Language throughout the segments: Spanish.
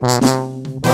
Thank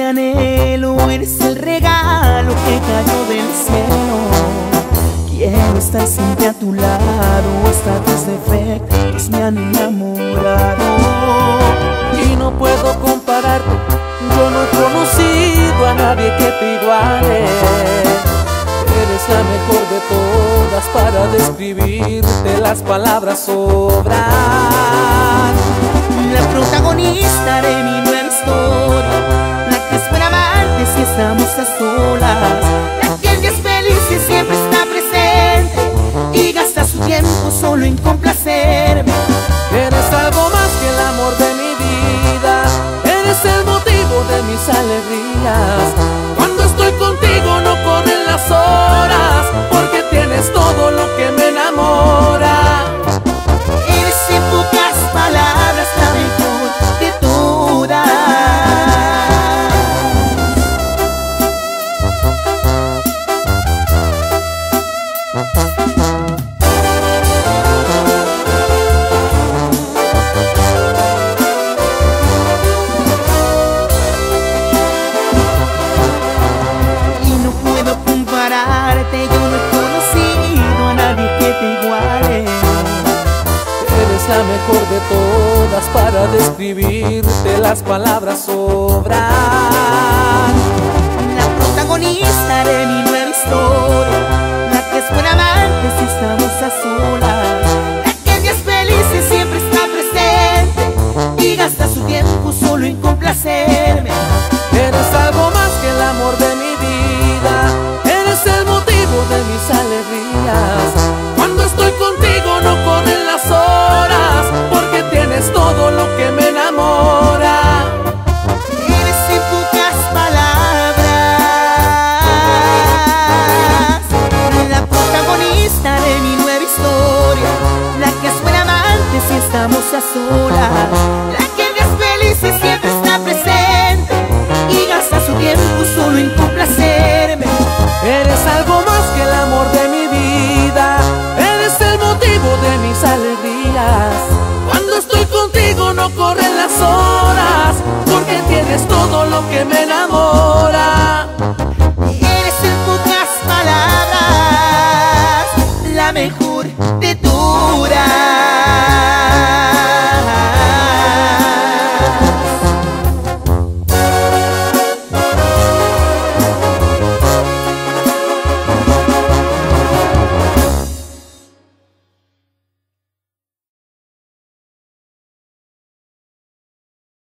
eres el regalo que cayó del cielo. Quiero estar siempre a tu lado, hasta tus defectos me han enamorado. Y no puedo compararte, yo no he conocido a nadie que te iguale. Eres la mejor de todas para describirte, las palabras sobran. Alegrías. Cuando estoy contigo no corren las horas, porque tienes todo lo que me enamora. Eres en pocas palabras la mejor de todas para describirte las palabras sobran. sola, la que es feliz y siempre está presente y gasta su tiempo solo en complacerme. Eres algo más que el amor de mi vida, eres el motivo de mis alegrías. Cuando estoy contigo no corren las horas, porque tienes todo lo que me enamora.